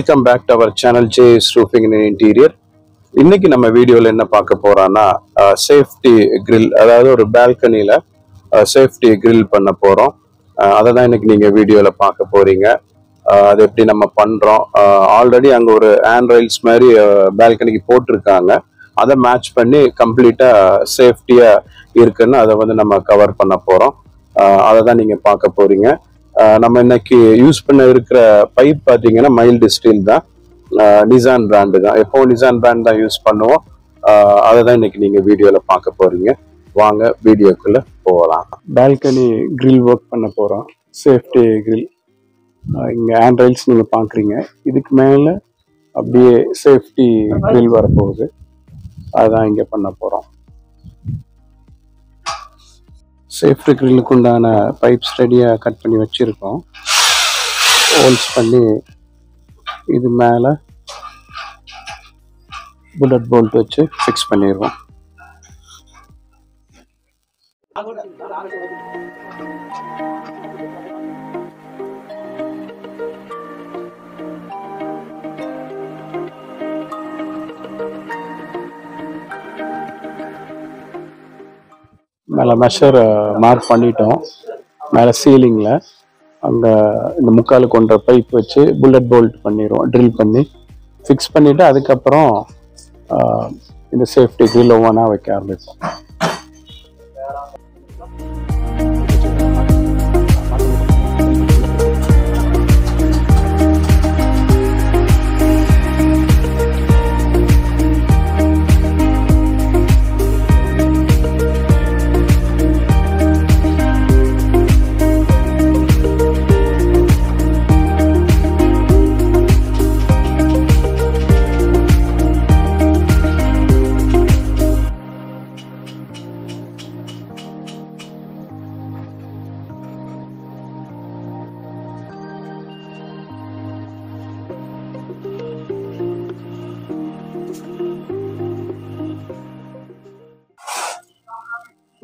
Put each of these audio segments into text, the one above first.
Welcome back to our channel J roofing in interior இன்னைக்கு நம்ம வீடியோவில் என்ன பார்க்க போறோம்னா சேஃப்டி கிரில் அதாவது ஒரு பால்கனியில் சேஃப்டி கிரில் பண்ண போகிறோம் அதை தான் இன்னைக்கு நீங்கள் வீடியோவில் பார்க்க போறீங்க. அது எப்படி நம்ம பண்ணுறோம் ஆல்ரெடி அங்கே ஒரு ஆண்ட்ராய்ட்ஸ் மாதிரி பால்கனிக்கு போட்டிருக்காங்க. அதை மேட்ச் பண்ணி கம்ப்ளீட்டாக சேஃப்டியாக இருக்குன்னு அதை வந்து நம்ம கவர் பண்ண போகிறோம் அதை தான் நீங்கள் பார்க்க போறீங்க. நம்ம இன்னைக்கு யூஸ் பண்ண இருக்கிற பைப் பார்த்தீங்கன்னா மைல்டு ஸ்டீல் தான். நிசான் பிராண்டு தான். எப்போவும் நிசான் பிராண்ட் தான் யூஸ் பண்ணுவோம் அதை தான் இன்னைக்கு நீங்கள் வீடியோவில் பார்க்க போகிறீங்க வாங்க வீடியோக்குள்ள போகலாம். பால்கனி கிரில் ஒர்க் பண்ண போகிறோம் சேஃப்டி கிரில் இங்கே ஆண்ட்ராய்ட்ஸ் நீங்கள் பார்க்குறீங்க. இதுக்கு மேலே அப்படியே சேஃப்டி கிரில் வரப்போகுது. அதுதான் இங்கே பண்ண போகிறோம் சேஃப்டி க்ரில்லுக்கு உண்டான பைப்ஸ் ரெடியாக கட் பண்ணி வச்சுருக்கோம். ஹோல்ஸ் பண்ணி இது மேலே புல்லட் போல்ட் வச்சு ஃபிக்ஸ் பண்ணிடுவோம் மேலே மெஷர் மார்க் பண்ணிட்டோம். மேலே சீலிங்கில் அங்கே இந்த முக்கால் கொண்ட பைப் வச்சு புல்லட் போல்ட் பண்ணிடுவோம் ட்ரில் பண்ணி. ஃபிக்ஸ் பண்ணிவிட்டு அதுக்கப்புறம் இந்த சேஃப்டி கீழே ஒவ்வொன்றா வைக்க ஆரம்பிப்போம்.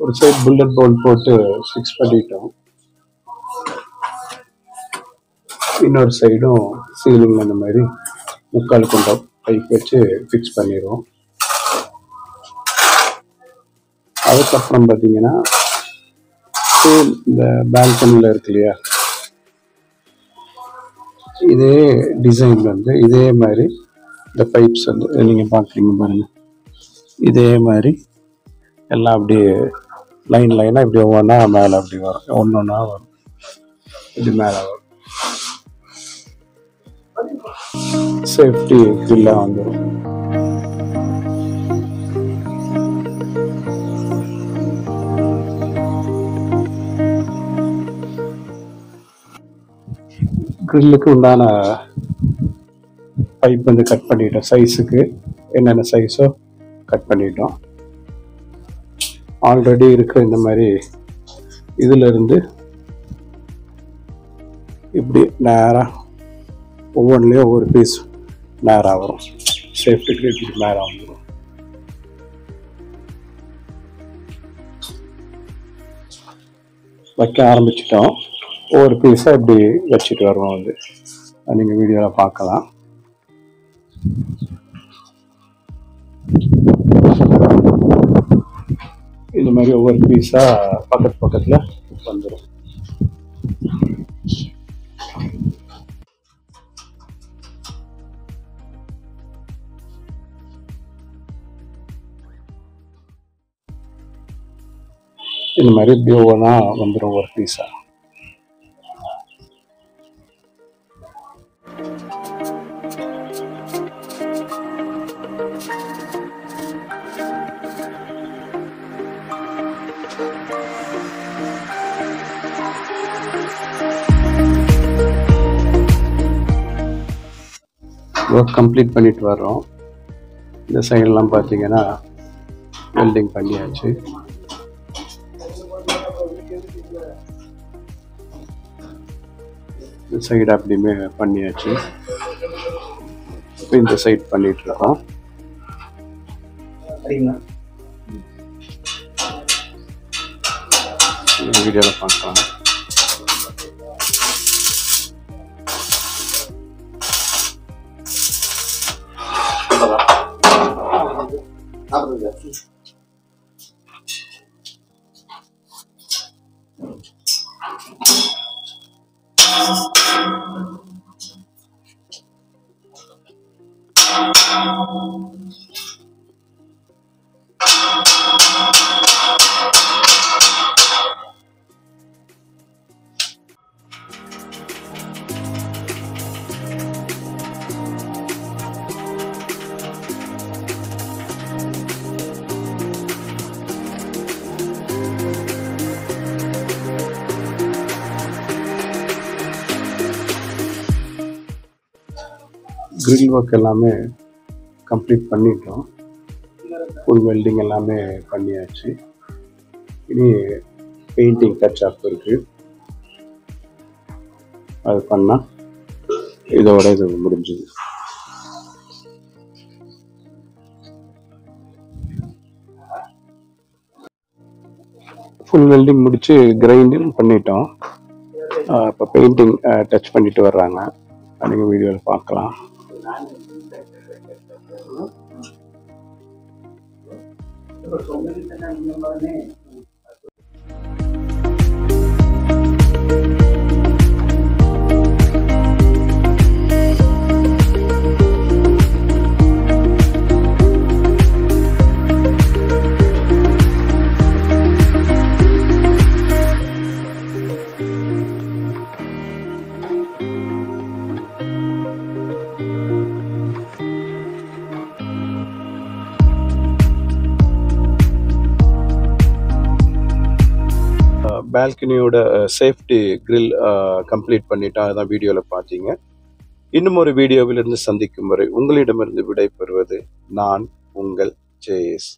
ஒரு சைடு புல்லட் போல் போட்டு ஃபிக்ஸ் பண்ணிட்டோம். இன்னொரு சைடும் சீலிங்கில் அந்த மாதிரி முக்கால் கொண்ட பைப் வச்சு ஃபிக்ஸ் பண்ணிடுவோம். அதுக்கப்புறம் பார்த்தீங்கன்னா இந்த பால்கனியில் இருக்கு இல்லையா? இதே டிசைன் வந்து இதே மாதிரி இந்த பைப்ஸ் வந்து நீங்கள் பார்க்குறீங்க பாருங்கள் இதே மாதிரி எல்லாம் அப்படியே லைன் லைனாக இப்படி ஒவ்வொன்றா மேலே அப்படி வரும். ஒன்று ஒன்றா வரும். இது மேலே வரும். சேஃப்டி கில்லாக வந்துடும் கிரில்லுக்கு உண்டான பைப் வந்து கட் பண்ணிட்டோம். சைஸுக்கு என்னென்ன சைஸோ கட் பண்ணிட்டோம். ஆல்ரெடி இருக்கிற இந்த மாதிரி இதுல இருந்து இப்படி நேராக ஒவ்வொன்றுலேயும் ஒவ்வொரு பீஸ் நேராக வரும். சேஃப்டிக்கு இப்படி நேராக வந்துடும் வைக்க ஆரம்பிச்சிட்டோம். ஒவ்வொரு பீஸாக இப்படி வச்சுட்டு வருவோம் வந்து. அது நீங்கள் வீடியோவில் பார்க்கலாம். மாதிரி ஒவ்வொரு பீஸா பக்கத்து பக்கத்துல வந்துடும் இந்த மாதிரி இப்படி ஒவ்வொன்றா வந்துடும் ஒரு பீஸா ஒர்க் கம்ப்ளீட் பண்ணிட்டு வர்றோம். இந்த சைடெல்லாம் பார்த்தீங்கன்னா வெல்டிங் பண்ணியாச்சு. இந்த சைடு அப்படியுமே பண்ணியாச்சு. இப்போ இந்த side video lo fanno. Apri gli occhi. Grill work எல்லாமே கம்ப்ளீட் பண்ணிட்டோம். ஃபுல் வெல்டிங் எல்லாமே பண்ணியாச்சு. இனி பெயிண்டிங் டச் அப் இருக்கு அது பண்ணால் இதோட இது முடிஞ்சுது. ஃபுல் வெல்டிங் முடித்து கிரைண்டிங் பண்ணிட்டோம். இப்போ பெயிண்டிங் டச் பண்ணிட்டு வர்றாங்க. நீங்கள் வீடியோவில் பார்க்கலாம். there were so many that I remember names. பால்கனியோட சேஃப்டி கிரில் கம்ப்ளீட் பண்ணிட்டா அதான் வீடியோவில் பார்த்தீங்க. இன்னும் ஒரு வீடியோவிலிருந்து சந்திக்கும் வரை உங்களிடமிருந்து விடை பெறுவது நான் உங்கள் ஜேஎஸ்